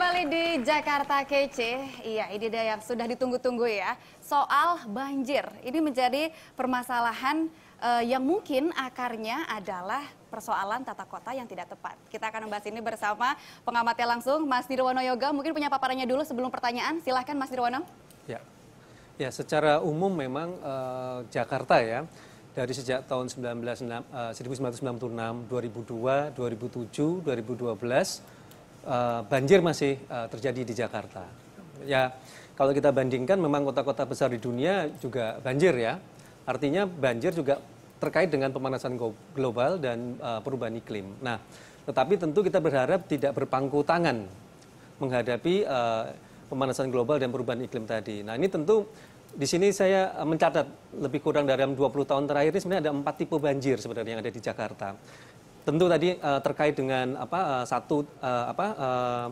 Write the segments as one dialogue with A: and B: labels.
A: kembali di Jakarta Kece. Iya, ini dia yang sudah ditunggu-tunggu ya. Soal banjir. Ini menjadi permasalahan uh, yang mungkin akarnya adalah persoalan tata kota yang tidak tepat. Kita akan membahas ini bersama pengamatnya langsung, Mas Nirwono Yoga. Mungkin punya paparannya dulu sebelum pertanyaan. Silahkan Mas Nirwono.
B: Ya, ya secara umum memang uh, Jakarta ya, dari sejak tahun 19, uh, 1996, 2002, 2007, 2012, uh, banjir masih uh, terjadi di Jakarta. Ya, kalau kita bandingkan memang kota-kota besar di dunia juga banjir ya. Artinya banjir juga terkait dengan pemanasan global dan uh, perubahan iklim. Nah, tetapi tentu kita berharap tidak berpangku tangan menghadapi uh, pemanasan global dan perubahan iklim tadi. Nah, ini tentu di sini saya mencatat lebih kurang dalam 20 tahun terakhir ini sebenarnya ada empat tipe banjir sebenarnya yang ada di Jakarta tentu tadi uh, terkait dengan apa uh, satu uh, apa uh,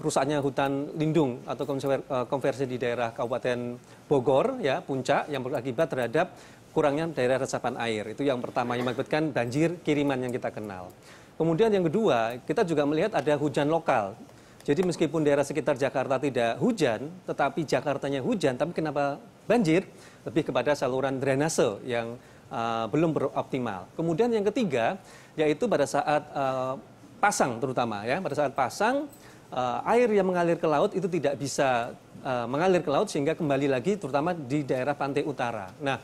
B: rusaknya hutan lindung atau konversi di daerah Kabupaten Bogor ya puncak yang berakibat terhadap kurangnya daerah resapan air itu yang pertama yang mengakibatkan banjir kiriman yang kita kenal. Kemudian yang kedua kita juga melihat ada hujan lokal. Jadi meskipun daerah sekitar Jakarta tidak hujan, tetapi Jakartanya hujan, tapi kenapa banjir? Lebih kepada saluran drainase yang uh, belum beroptimal. Kemudian yang ketiga yaitu pada saat uh, pasang terutama ya pada saat pasang uh, air yang mengalir ke laut itu tidak bisa uh, mengalir ke laut sehingga kembali lagi terutama di daerah pantai utara. Nah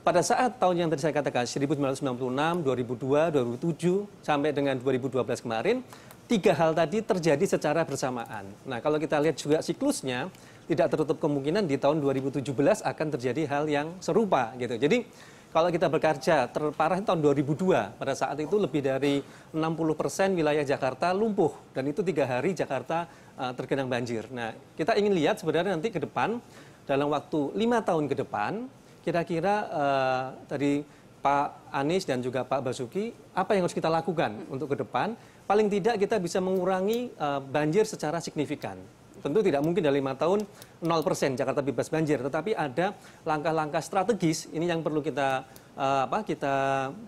B: pada saat tahun yang tadi saya katakan 1996, 2002, 2007 sampai dengan 2012 kemarin tiga hal tadi terjadi secara bersamaan. Nah kalau kita lihat juga siklusnya tidak tertutup kemungkinan di tahun 2017 akan terjadi hal yang serupa gitu. Jadi kalau kita bekerja terparah tahun 2002, pada saat itu lebih dari 60 persen wilayah Jakarta lumpuh dan itu tiga hari Jakarta uh, tergenang banjir. Nah, kita ingin lihat sebenarnya nanti ke depan dalam waktu lima tahun ke depan, kira-kira uh, tadi Pak Anies dan juga Pak Basuki, apa yang harus kita lakukan untuk ke depan? Paling tidak kita bisa mengurangi uh, banjir secara signifikan tentu tidak mungkin dalam lima tahun 0% Jakarta bebas banjir, tetapi ada langkah-langkah strategis ini yang perlu kita uh, apa kita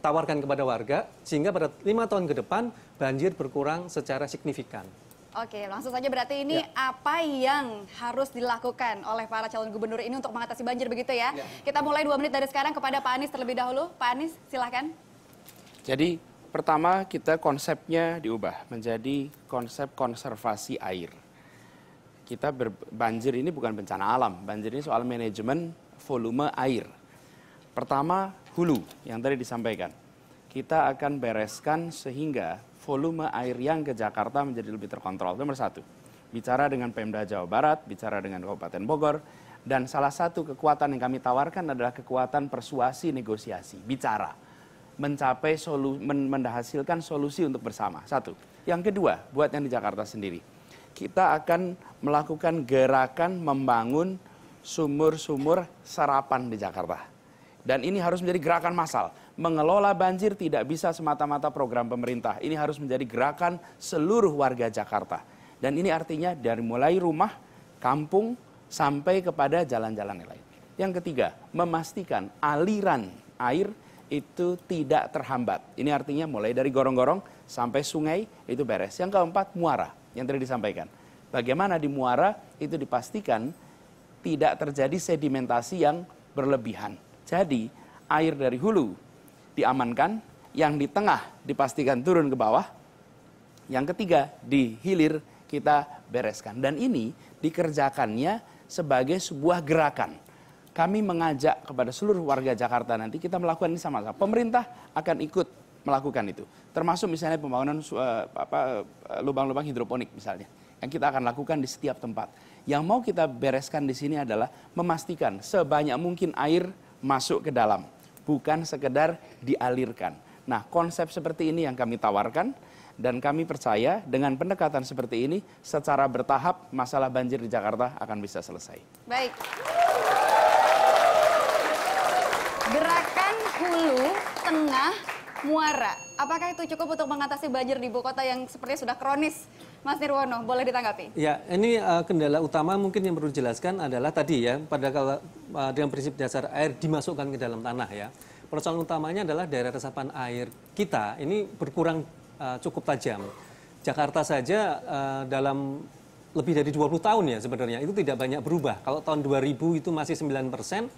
B: tawarkan kepada warga sehingga pada lima tahun ke depan banjir berkurang secara signifikan.
A: Oke, langsung saja berarti ini ya. apa yang harus dilakukan oleh para calon gubernur ini untuk mengatasi banjir begitu ya? ya. Kita mulai dua menit dari sekarang kepada Pak Anies terlebih dahulu. Pak Anies, silahkan.
C: Jadi pertama kita konsepnya diubah menjadi konsep konservasi air kita banjir ini bukan bencana alam. Banjir ini soal manajemen volume air. Pertama, hulu yang tadi disampaikan. Kita akan bereskan sehingga volume air yang ke Jakarta menjadi lebih terkontrol. Nomor satu. Bicara dengan Pemda Jawa Barat, bicara dengan Kabupaten Bogor, dan salah satu kekuatan yang kami tawarkan adalah kekuatan persuasi negosiasi, bicara, mencapai solu, menghasilkan solusi untuk bersama. Satu. Yang kedua, buat yang di Jakarta sendiri kita akan melakukan gerakan membangun sumur-sumur serapan di Jakarta. Dan ini harus menjadi gerakan massal. Mengelola banjir tidak bisa semata-mata program pemerintah. Ini harus menjadi gerakan seluruh warga Jakarta. Dan ini artinya dari mulai rumah, kampung, sampai kepada jalan-jalan yang lain. Yang ketiga, memastikan aliran air itu tidak terhambat. Ini artinya mulai dari gorong-gorong sampai sungai itu beres. Yang keempat, muara yang tadi disampaikan. Bagaimana di muara itu dipastikan tidak terjadi sedimentasi yang berlebihan. Jadi air dari hulu diamankan, yang di tengah dipastikan turun ke bawah, yang ketiga di hilir kita bereskan. Dan ini dikerjakannya sebagai sebuah gerakan. Kami mengajak kepada seluruh warga Jakarta nanti kita melakukan ini sama-sama. Pemerintah akan ikut melakukan itu. Termasuk misalnya pembangunan apa eh, lubang-lubang hidroponik misalnya yang kita akan lakukan di setiap tempat. Yang mau kita bereskan di sini adalah memastikan sebanyak mungkin air masuk ke dalam, bukan sekedar dialirkan. Nah, konsep seperti ini yang kami tawarkan dan kami percaya dengan pendekatan seperti ini secara bertahap masalah banjir di Jakarta akan bisa selesai.
A: Baik. Gerakan hulu, tengah, muara. Apakah itu cukup untuk mengatasi banjir di ibu kota yang sepertinya sudah kronis? Mas Nirwono, boleh ditanggapi?
B: Ya, ini uh, kendala utama mungkin yang perlu dijelaskan adalah tadi ya, pada kalau uh, dengan prinsip dasar air dimasukkan ke dalam tanah ya. Persoalan utamanya adalah daerah resapan air kita ini berkurang uh, cukup tajam. Jakarta saja uh, dalam lebih dari 20 tahun ya sebenarnya itu tidak banyak berubah. Kalau tahun 2000 itu masih 9 persen,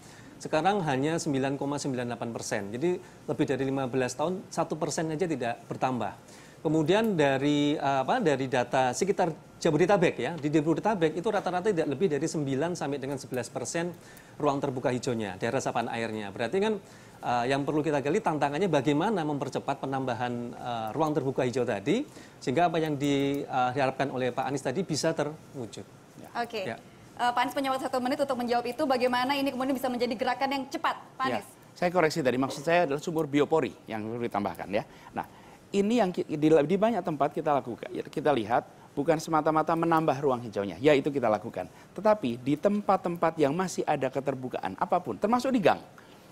B: sekarang hanya 9,98 persen. Jadi lebih dari 15 tahun satu persen aja tidak bertambah. Kemudian dari apa dari data sekitar Jabodetabek ya di Jabodetabek itu rata-rata tidak lebih dari 9 sampai dengan 11 persen ruang terbuka hijaunya daerah resapan airnya. Berarti kan uh, yang perlu kita gali tantangannya bagaimana mempercepat penambahan uh, ruang terbuka hijau tadi sehingga apa yang diharapkan oleh Pak Anies tadi bisa terwujud.
A: Oke. Okay. Ya. Uh, Pak Anies punya waktu satu menit untuk menjawab itu bagaimana ini kemudian bisa menjadi gerakan yang cepat, Pak ya. Anies. Ya.
C: Saya koreksi tadi maksud saya adalah sumur biopori yang perlu ditambahkan ya. Nah, ini yang di, di banyak tempat kita lakukan, kita lihat bukan semata-mata menambah ruang hijaunya, ya itu kita lakukan. Tetapi di tempat-tempat yang masih ada keterbukaan apa pun, termasuk di gang,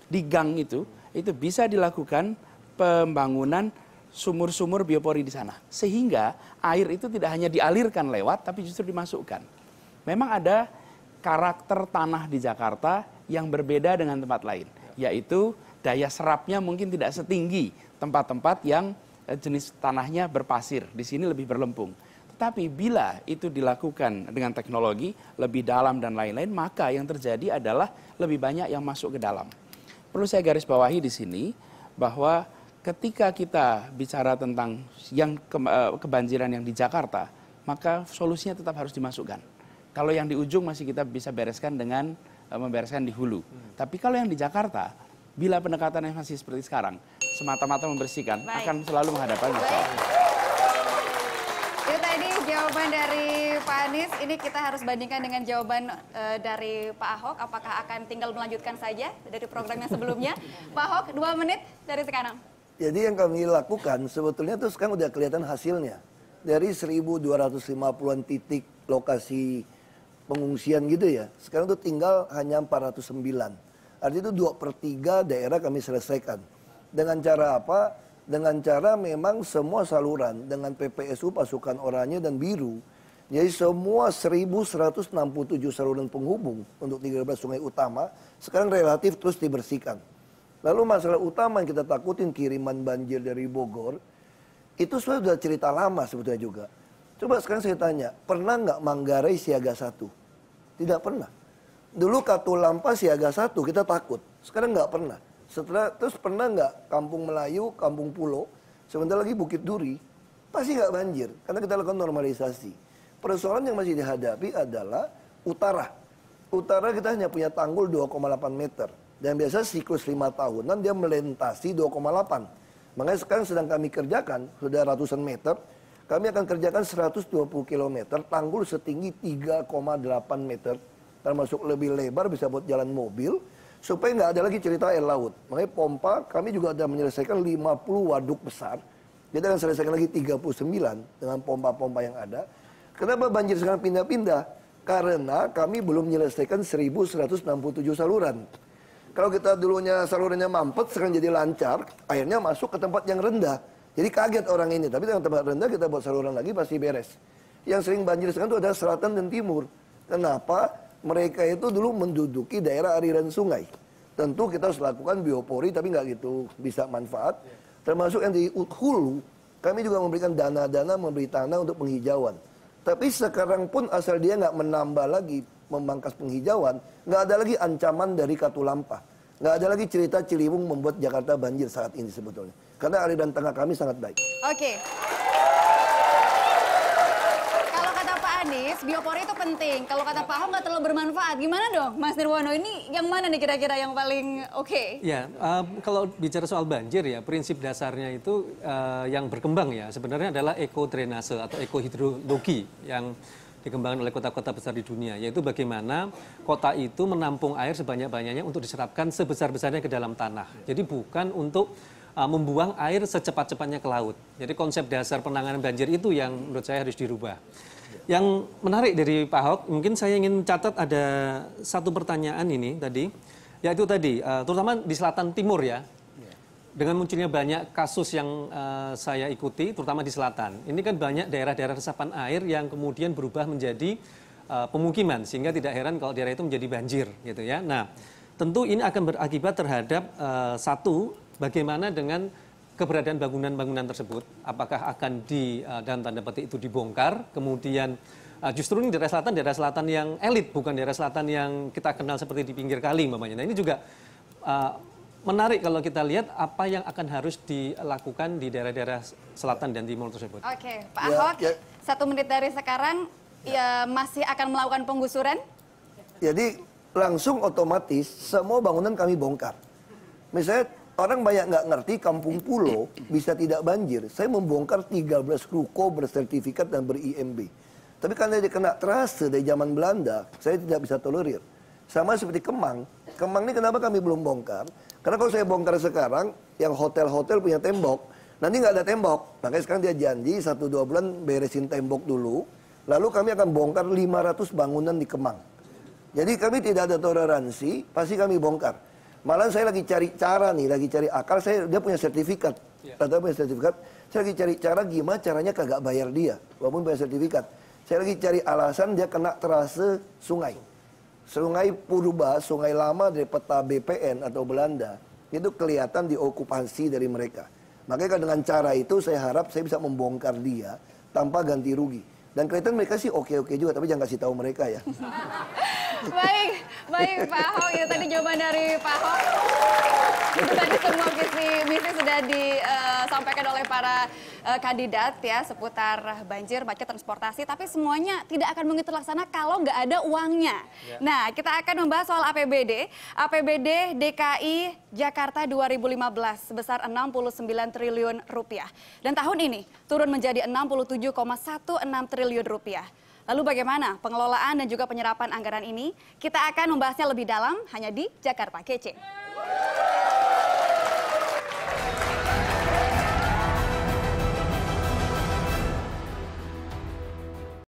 C: di gang itu itu bisa dilakukan pembangunan sumur-sumur biopori di sana, sehingga air itu tidak hanya dialirkan lewat, tapi justru dimasukkan. Memang ada karakter tanah di Jakarta yang berbeda dengan tempat lain, yaitu daya serapnya mungkin tidak setinggi tempat-tempat yang Eh, jenis tanahnya berpasir, di sini lebih berlempung. Tetapi bila itu dilakukan dengan teknologi lebih dalam dan lain-lain, maka yang terjadi adalah lebih banyak yang masuk ke dalam. Perlu saya garis bawahi di sini bahwa ketika kita bicara tentang yang ke, eh, kebanjiran yang di Jakarta, maka solusinya tetap harus dimasukkan. Kalau yang di ujung masih kita bisa bereskan dengan uh, membereskan di hulu. Hmm. Tapi kalau yang di Jakarta, bila pendekatannya masih seperti sekarang, semata-mata membersihkan, Baik. akan selalu menghadapi masalah.
A: Itu tadi jawaban dari Pak Anies. Ini kita harus bandingkan dengan jawaban uh, dari Pak Ahok. Apakah akan tinggal melanjutkan saja dari program yang sebelumnya? Pak Ahok, dua menit dari sekarang.
D: Jadi yang kami lakukan sebetulnya itu sekarang udah kelihatan hasilnya. Dari 1.250-an titik lokasi pengungsian gitu ya. Sekarang itu tinggal hanya 409. Artinya itu dua per tiga daerah kami selesaikan. Dengan cara apa? Dengan cara memang semua saluran dengan PPSU pasukan oranye dan biru. Jadi semua 1167 saluran penghubung untuk 13 sungai utama sekarang relatif terus dibersihkan. Lalu masalah utama yang kita takutin kiriman banjir dari Bogor itu sudah cerita lama sebetulnya juga. Coba sekarang saya tanya, pernah nggak Manggarai siaga satu? Tidak pernah. Dulu Katulampa siaga satu kita takut, sekarang nggak pernah. Setelah terus pernah nggak Kampung Melayu, Kampung Pulau, sebentar lagi Bukit Duri, pasti nggak banjir karena kita lakukan normalisasi. Persoalan yang masih dihadapi adalah utara. Utara kita hanya punya tanggul 2,8 meter dan biasa siklus lima tahunan dia melintasi 2,8. Makanya sekarang sedang kami kerjakan sudah ratusan meter. Kami akan kerjakan 120 km tanggul setinggi 3,8 meter termasuk lebih lebar bisa buat jalan mobil supaya nggak ada lagi cerita air laut. Makanya pompa kami juga ada menyelesaikan 50 waduk besar. Kita akan selesaikan lagi 39 dengan pompa-pompa yang ada. Kenapa banjir sekarang pindah-pindah? Karena kami belum menyelesaikan 1167 saluran. Kalau kita dulunya salurannya mampet, sekarang jadi lancar, airnya masuk ke tempat yang rendah. Jadi kaget orang ini. Tapi dengan tempat rendah kita buat saluran lagi pasti beres. Yang sering banjir sekarang itu adalah selatan dan timur. Kenapa? mereka itu dulu menduduki daerah aliran sungai. Tentu kita harus lakukan biopori tapi nggak gitu bisa manfaat. Termasuk yang di hulu, kami juga memberikan dana-dana memberi tanah untuk penghijauan. Tapi sekarang pun asal dia nggak menambah lagi memangkas penghijauan, nggak ada lagi ancaman dari Katulampa. Nggak ada lagi cerita Ciliwung membuat Jakarta banjir saat ini sebetulnya. Karena aliran tengah kami sangat baik.
A: Oke. Okay. Anies, biopori itu penting. Kalau kata Pak Ahok nggak terlalu bermanfaat. Gimana dong, Mas Nirwono? Ini yang mana nih kira-kira yang paling oke? Okay?
B: Ya, uh, kalau bicara soal banjir ya, prinsip dasarnya itu uh, yang berkembang ya. Sebenarnya adalah ekodrenase atau ekohidrologi yang dikembangkan oleh kota-kota besar di dunia, yaitu bagaimana kota itu menampung air sebanyak-banyaknya untuk diserapkan sebesar-besarnya ke dalam tanah. Jadi bukan untuk uh, membuang air secepat-cepatnya ke laut. Jadi konsep dasar penanganan banjir itu yang menurut saya harus dirubah. Yang menarik dari Pak Ahok, mungkin saya ingin catat ada satu pertanyaan ini tadi, yaitu tadi, uh, terutama di selatan timur ya, dengan munculnya banyak kasus yang uh, saya ikuti, terutama di selatan. Ini kan banyak daerah-daerah resapan air yang kemudian berubah menjadi uh, pemukiman, sehingga tidak heran kalau daerah itu menjadi banjir, gitu ya. Nah, tentu ini akan berakibat terhadap uh, satu, bagaimana dengan keberadaan bangunan-bangunan tersebut, apakah akan di uh, dalam tanda petik itu dibongkar, kemudian uh, justru ini daerah selatan daerah selatan yang elit, bukan daerah selatan yang kita kenal seperti di pinggir kali, mamanya. Nah ini juga uh, menarik kalau kita lihat apa yang akan harus dilakukan di daerah-daerah selatan dan timur tersebut.
A: Oke, Pak
D: Ya,
A: Ahok,
D: ya.
A: satu menit dari sekarang ya masih akan melakukan penggusuran?
D: Jadi langsung otomatis semua bangunan kami bongkar. Misalnya orang banyak nggak ngerti kampung pulau bisa tidak banjir. Saya membongkar 13 ruko bersertifikat dan ber-IMB. Tapi karena dia kena terase dari zaman Belanda, saya tidak bisa tolerir. Sama seperti Kemang. Kemang ini kenapa kami belum bongkar? Karena kalau saya bongkar sekarang, yang hotel-hotel punya tembok, nanti nggak ada tembok. Makanya sekarang dia janji satu dua bulan beresin tembok dulu. Lalu kami akan bongkar 500 bangunan di Kemang. Jadi kami tidak ada toleransi, pasti kami bongkar. Malah saya lagi cari cara nih, lagi cari akal. Saya dia punya sertifikat, atau punya sertifikat. Saya lagi cari cara gimana caranya kagak bayar dia, walaupun punya sertifikat. Saya lagi cari alasan dia kena terase sungai. Sungai Purba, sungai lama dari peta BPN atau Belanda, itu kelihatan diokupasi dari mereka. Makanya dengan cara itu saya harap saya bisa membongkar dia tanpa ganti rugi. Dan kelihatan mereka sih oke-oke juga, tapi jangan kasih tahu mereka ya.
A: baik, baik Pak Ahok, itu tadi jawaban dari Pak Ahok. Itu tadi semua visi misi sudah disampaikan oleh para eh, kandidat ya seputar banjir, macet, transportasi. Tapi semuanya tidak akan mungkin terlaksana kalau nggak ada uangnya. Nah, kita akan membahas soal APBD. APBD DKI Jakarta 2015 sebesar 69 triliun rupiah. Dan tahun ini turun menjadi 67,16 triliun rupiah. Lalu bagaimana pengelolaan dan juga penyerapan anggaran ini? Kita akan membahasnya lebih dalam hanya di Jakarta Kece.